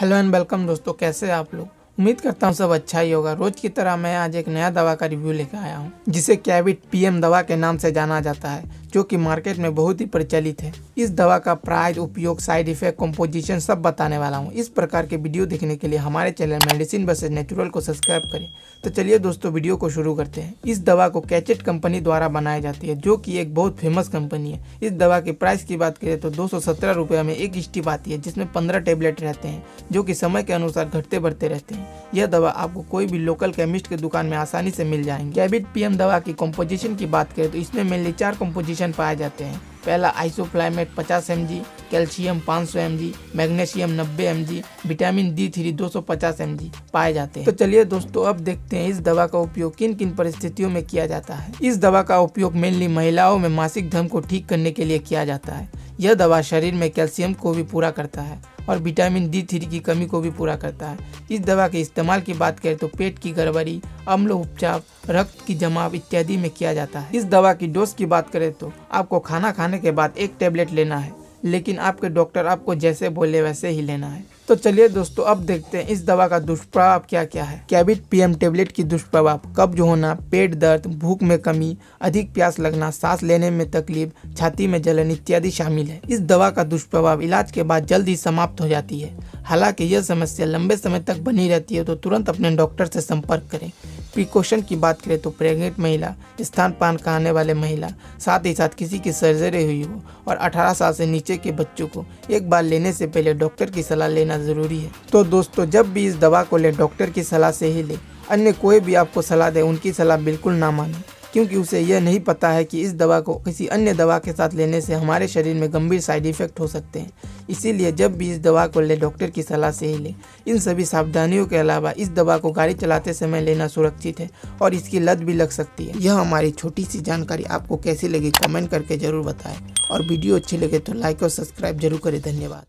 Hello and welcome दोस्तों, कैसे हैं आप लोग? उम्मीद करता हूँ सब अच्छा ही होगा। रोज की तरह मैं आज एक नया दवा का रिव्यू लेकर आया हूँ, जिसे कैविट पीएम दवा के नाम से जाना जाता है। जो कि मार्केट में बहुत ही प्रचलित है। इस दवा का प्राइस, उपयोग, साइड इफ़ेक्ट कंपोजिशन सब बताने वाला हूँ। इस प्रकार के वीडियो देखने के लिए हमारे चैनल मेडिसिन वर्सेज नेचुरल को सब्सक्राइब करें। तो चलिए दोस्तों, वीडियो को शुरू करते हैं। इस दवा को कैचेट कंपनी द्वारा बनाई जाती है, जो कि एक बहुत फ़ेमस कंपनी है। इस दवा के प्राइस की बात करें तो दो सौ में एक स्टिप आती है, जिसमें पंद्रह टेबलेट रहते हैं, जो कि समय के अनुसार घटते बढ़ते रहते हैं। यह दवा आपको कोई भी लोकल केमिस्ट की दुकान में आसानी से मिल जाएँगे। कैबिट पीएम दवा की कंपोजिशन की बात करें तो इसमें मेनली चार कंपोजिशन पाए जाते हैं। पहला आइसोफ्लाइमेट 50 M calcium 500 M magnesium 90 M vitamin D three दो एम पाए जाते हैं। तो चलिए दोस्तों, अब देखते हैं इस दवा का उपयोग किन किन परिस्थितियों में किया जाता है। इस दवा का उपयोग मेनली महिलाओं में मासिक धर्म को ठीक करने के लिए किया जाता है। यह दवा शरीर में कैल्शियम को भी पूरा करता है और विटामिन डी थ्री की कमी को भी पूरा करता है। इस दवा के इस्तेमाल की बात करें तो पेट की गड़बड़ी, अम्ल उपचार, रक्त की जमाव इत्यादि में किया जाता है। इस दवा की डोज की बात करें तो आपको खाना खाने के बाद एक टेबलेट लेना है। लेकिन आपके डॉक्टर आपको जैसे बोले वैसे ही लेना है। तो चलिए दोस्तों, अब देखते हैं इस दवा का दुष्प्रभाव क्या क्या है। कैबिट पीएम टेबलेट की दुष्प्रभाव, कब्ज होना, पेट दर्द, भूख में कमी, अधिक प्यास लगना, सांस लेने में तकलीफ़, छाती में जलन इत्यादि शामिल है। इस दवा का दुष्प्रभाव इलाज के बाद जल्द ही समाप्त हो जाती है। हालाँकि यह समस्या लंबे समय तक बनी रहती है तो तुरंत अपने डॉक्टर से संपर्क करें। प्रिकॉशन की बात करें तो प्रेग्नेंट महिला, स्थान पान खाने वाले महिला, साथ ही साथ किसी की सर्जरी हुई हो और 18 साल से नीचे के बच्चों को एक बार लेने से पहले डॉक्टर की सलाह लेना ज़रूरी है। तो दोस्तों, जब भी इस दवा को ले डॉक्टर की सलाह से ही ले, अन्य कोई भी आपको सलाह दे, उनकी सलाह बिल्कुल ना माने। क्योंकि उसे यह नहीं पता है कि इस दवा को किसी अन्य दवा के साथ लेने से हमारे शरीर में गंभीर साइड इफ़ेक्ट हो सकते हैं। इसीलिए जब भी इस दवा को ले, डॉक्टर की सलाह से ही ले। इन सभी सावधानियों के अलावा इस दवा को गाड़ी चलाते समय लेना सुरक्षित है और इसकी लत भी लग सकती है। यह हमारी छोटी सी जानकारी आपको कैसी लगी कमेंट करके ज़रूर बताएँ। और वीडियो अच्छी लगे तो लाइक और सब्सक्राइब ज़रूर करें। धन्यवाद।